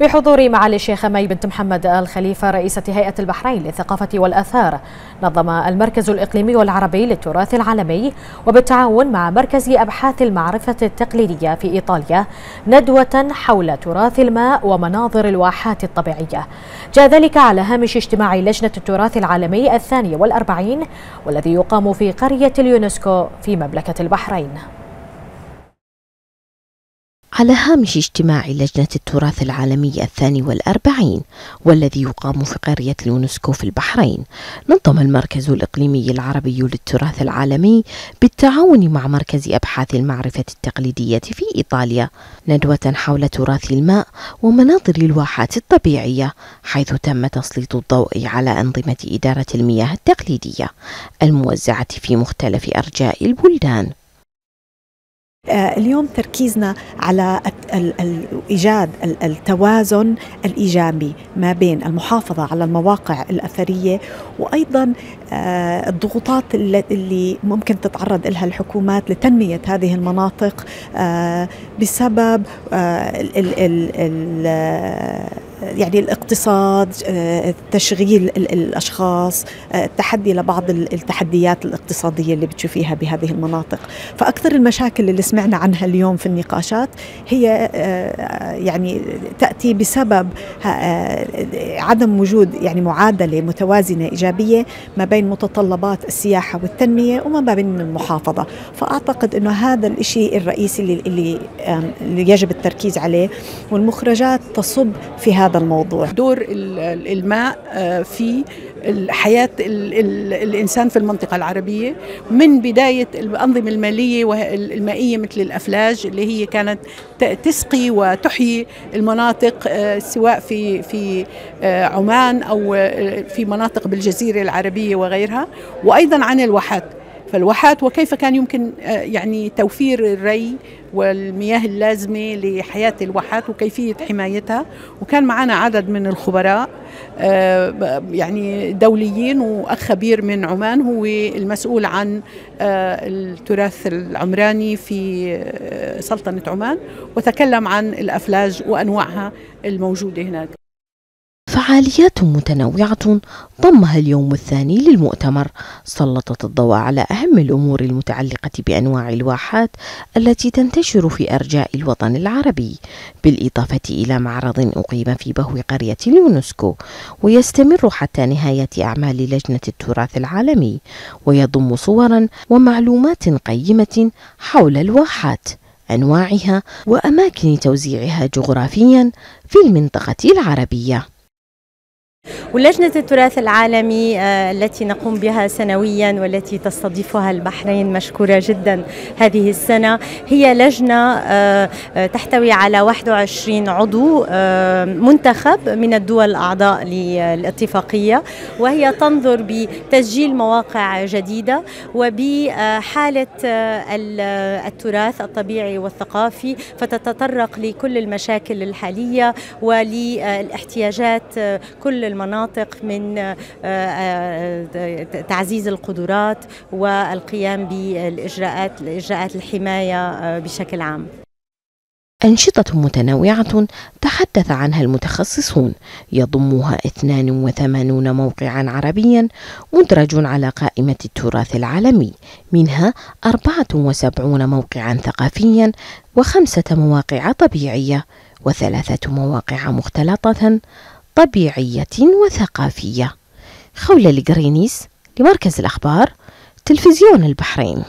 بحضور معالي الشيخة مي بنت محمد آل خليفة رئيسة هيئة البحرين للثقافة والآثار. نظم المركز الإقليمي والعربي للتراث العالمي وبالتعاون مع مركز أبحاث المعرفة التقليدية في إيطاليا ندوة حول تراث الماء ومناظر الواحات الطبيعية. جاء ذلك على هامش اجتماع لجنة التراث العالمي الثاني والأربعين والذي يقام في قرية اليونسكو في مملكة البحرين. على هامش اجتماع لجنة التراث العالمي الثاني والأربعين والذي يقام في قرية اليونسكو في البحرين. نظم المركز الإقليمي العربي للتراث العالمي بالتعاون مع مركز أبحاث المعرفة التقليدية في إيطاليا ندوة حول تراث الماء ومناظر الواحات الطبيعية حيث تم تسليط الضوء على أنظمة إدارة المياه التقليدية الموزعة في مختلف أرجاء البلدان. اليوم تركيزنا على إيجاد التوازن الإيجابي ما بين المحافظة على المواقع الأثرية وأيضا آه، الضغوطات اللي ممكن تتعرض لها الحكومات لتنمية هذه المناطق آه، بسبب يعني الاقتصاد آه، تشغيل الأشخاص آه، التحدي لبعض التحديات الاقتصادية اللي بتشوفيها بهذه المناطق. فأكثر المشاكل اللي سمعنا عنها اليوم في النقاشات هي آه، يعني تأتي بسبب عدم وجود يعني معادلة متوازنة إيجابية ما بين متطلبات السياحة والتنمية وما بين المحافظة. فأعتقد إنه هذا الشيء الرئيسي اللي اللي يجب التركيز عليه والمخرجات تصب في هذا هذا الموضوع. دور الماء آه، في حياة الإنسان في المنطقة العربية. من بداية الأنظمة المالية والمائية مثل الأفلاج اللي هي كانت تسقي وتحيي المناطق آه، سواء في في آه، عمان أو في مناطق بالجزيرة العربية وغيرها. وأيضا عن الواحات. فالواحات وكيف كان يمكن يعني توفير الري والمياه اللازمة لحياة الواحات وكيفية حمايتها. وكان معنا عدد من الخبراء آه، يعني دوليين وأخ خبير من عمان هو المسؤول عن آه، التراث العمراني في آه، سلطنة عمان وتكلم عن الأفلاج وأنواعها الموجودة هناك. فعاليات متنوعة ضمها اليوم الثاني للمؤتمر سلطت الضوء على أهم الأمور المتعلقة بأنواع الواحات التي تنتشر في أرجاء الوطن العربي بالإضافة إلى معرض أقيم في بهو قرية اليونسكو ويستمر حتى نهاية أعمال لجنة التراث العالمي ويضم صورا ومعلومات قيمة حول الواحات أنواعها وأماكن توزيعها جغرافيا في المنطقة العربية. ولجنة التراث العالمي آه، التي نقوم بها سنويا والتي تستضيفها البحرين مشكورة جدا هذه السنة هي لجنة آه، آه، تحتوي على 21 عضو منتخب من الدول الأعضاء للاتفاقية وهي تنظر بتسجيل مواقع جديدة وبحالة التراث الطبيعي والثقافي فتتطرق لكل المشاكل الحالية وللاحتياجات كل المناطق من آه، آه، تعزيز القدرات والقيام بالإجراءات إجراءات الحماية آه، بشكل عام. أنشطة متنوعة تحدث عنها المتخصصون. يضمها 82 موقعا عربيا مدرج على قائمة التراث العالمي. منها 74 موقعا ثقافيا وخمسة مواقع طبيعية وثلاثة مواقع مختلطة. طبيعية وثقافية. خولة القرينيس لمركز الأخبار تلفزيون البحرين.